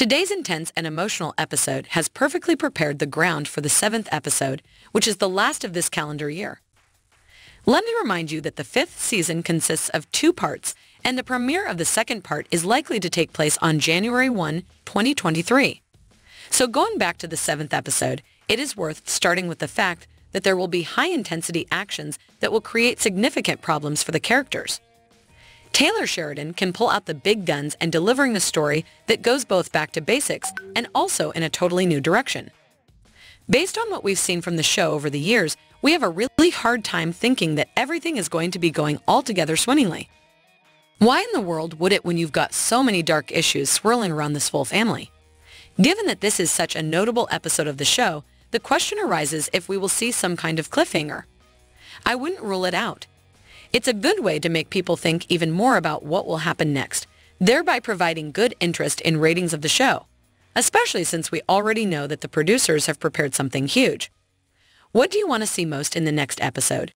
Today's intense and emotional episode has perfectly prepared the ground for the seventh episode, which is the last of this calendar year. Let me remind you that the fifth season consists of two parts, and the premiere of the second part is likely to take place on January 1, 2023. So going back to the seventh episode, it is worth starting with the fact that there will be high-intensity actions that will create significant problems for the characters. Taylor Sheridan can pull out the big guns and delivering a story that goes both back to basics and also in a totally new direction. Based on what we've seen from the show over the years, we have a really hard time thinking that everything is going to be going altogether swimmingly. Why in the world would it when you've got so many dark issues swirling around this full family? Given that this is such a notable episode of the show, the question arises if we will see some kind of cliffhanger. I wouldn't rule it out. It's a good way to make people think even more about what will happen next, thereby providing good interest in ratings of the show, especially since we already know that the producers have prepared something huge. What do you want to see most in the next episode?